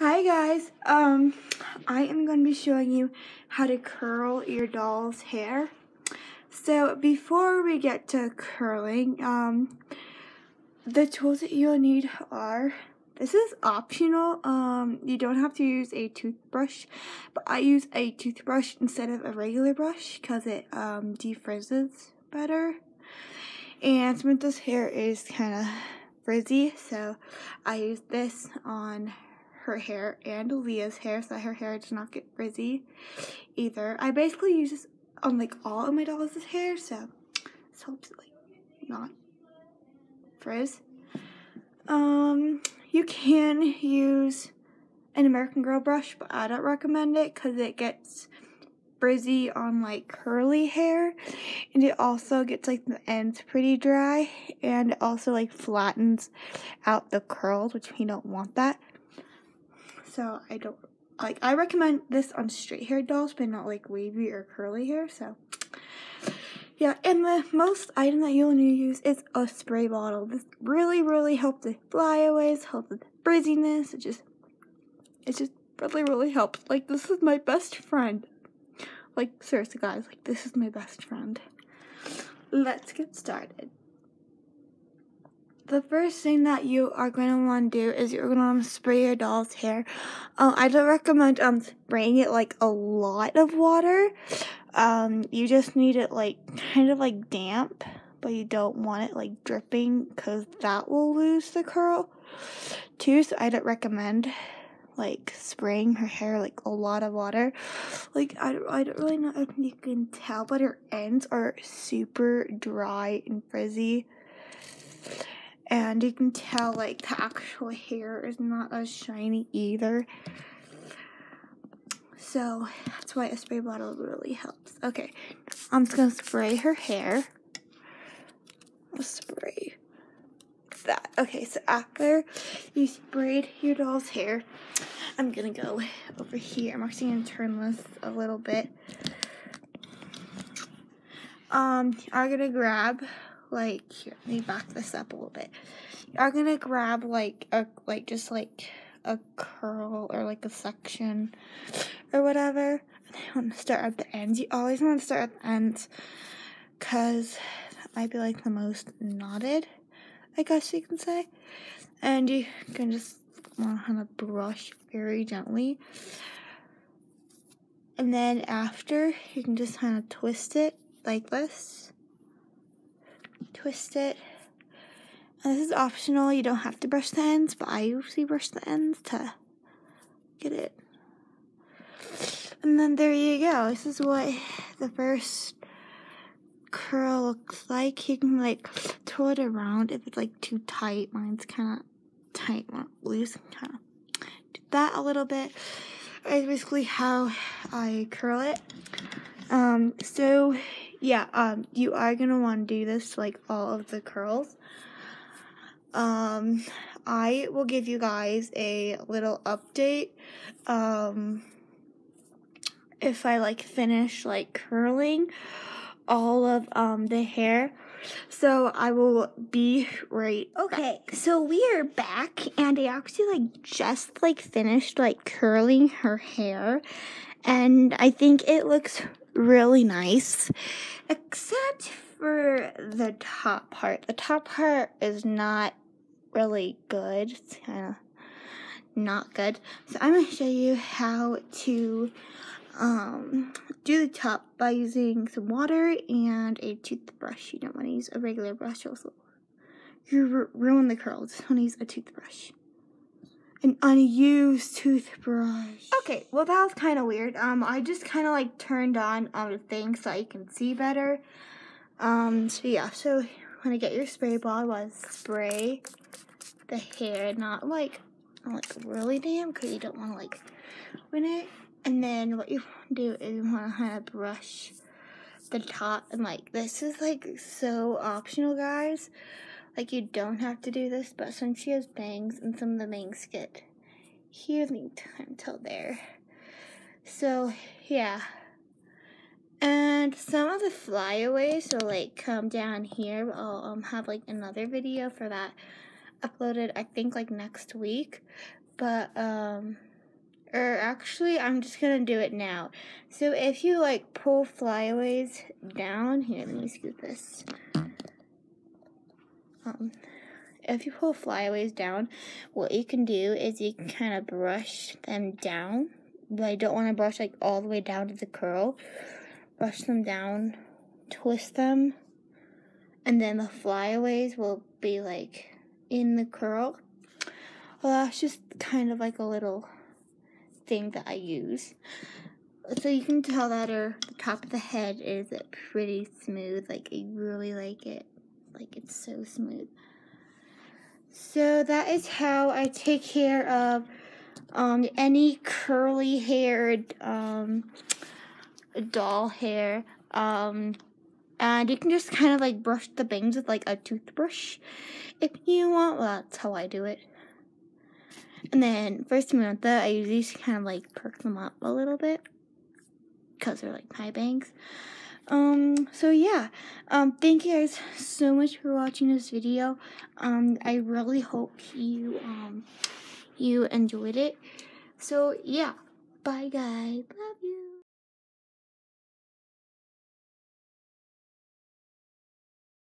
Hi guys, um, I am going to be showing you how to curl your doll's hair. So before we get to curling, um, the tools that you'll need are, this is optional, um, you don't have to use a toothbrush, but I use a toothbrush instead of a regular brush because it, um, defrizzes better. And Samantha's hair is kind of frizzy, so I use this on her hair and Leah's hair so that her hair does not get frizzy either. I basically use this on like all of my dolls' hair, so this helps like not frizz. Um, you can use an American Girl brush, but I don't recommend it because it gets frizzy on like curly hair and it also gets like the ends pretty dry and also like flattens out the curls which we don't want that so I don't like I recommend this on straight hair dolls but not like wavy or curly hair so. Yeah and the most item that you'll need to use is a spray bottle. This really really helps with flyaways helps with frizziness it just it just really really helps. Like this is my best friend. Like seriously guys like this is my best friend. Let's get started the first thing that you are going to want to do is you're going to want to spray your doll's hair. Um, I don't recommend um spraying it like a lot of water. Um, you just need it like kind of like damp, but you don't want it like dripping because that will lose the curl too. So I don't recommend like spraying her hair like a lot of water. Like I, don't, I don't really know if you can tell, but her ends are super dry and frizzy and you can tell like the actual hair is not as shiny either. So that's why a spray bottle really helps. Okay i'm just gonna spray her hair. I'll spray that. Okay so after you sprayed your doll's hair i'm gonna go over here. I'm actually gonna turn this a little bit. Um i'm gonna grab like here, let me back this up a little bit. You're gonna grab like a like just like a curl or like a section or whatever. And I want to start at the ends. You always want to start at the ends because that might be like the most knotted, I guess you can say. And you can just want to kind of brush very gently. And then after, you can just kind of twist it like this twist it. And this is optional, you don't have to brush the ends, but I usually brush the ends to get it. And then there you go. This is what the first curl looks like. You can like twirl it around if it's like too tight. Mine's kind of tight, loose. Kind of do that a little bit. Is basically how I curl it. Um, so yeah, um, you are gonna want to do this like all of the curls. Um, I will give you guys a little update. Um, if I like finish like curling all of um the hair. So I will be right. Okay, so we are back and I actually like just like finished like curling her hair and I think it looks really nice, except for the top part. The top part is not really good. It's kind of not good. So I'm going to show you how to um, do the top by using some water and a toothbrush. You don't want to use a regular brush. Also, you ruin the curls. You want to use a toothbrush an unused toothbrush. Okay, well that was kind of weird. Um, I just kind of like turned on um the thing so I can see better. Um, so yeah, so when I get your spray bottle, was spray the hair, not like like really damp because you don't want to like win it. And then what you want to do is you want to kind of brush the top and like this is like so optional, guys. Like you don't have to do this, but since she has bangs and some of the bangs get the time till there. So yeah. And some of the flyaways will like come down here. I'll um, have like another video for that uploaded I think like next week. But um or actually, I'm just gonna do it now. So if you like pull flyaways down, here, let me scoot this. Um, if you pull flyaways down, what you can do is you kind of brush them down. But I don't want to brush like all the way down to the curl. Brush them down, twist them, and then the flyaways will be like in the curl. Well, that's just kind of like a little thing that I use. So you can tell that our the top of the head is pretty smooth. Like I really like it. Like it's so smooth. So that is how I take care of um, any curly haired um, doll hair. Um, and you can just kind of like brush the bangs with like a toothbrush if you want. Well, that's how I do it. And then first month, I usually just kind of like perk them up a little bit because they're like my bangs. Um, so yeah, um, thank you guys so much for watching this video. Um, I really hope you, um, you enjoyed it. So yeah, bye guys, love you.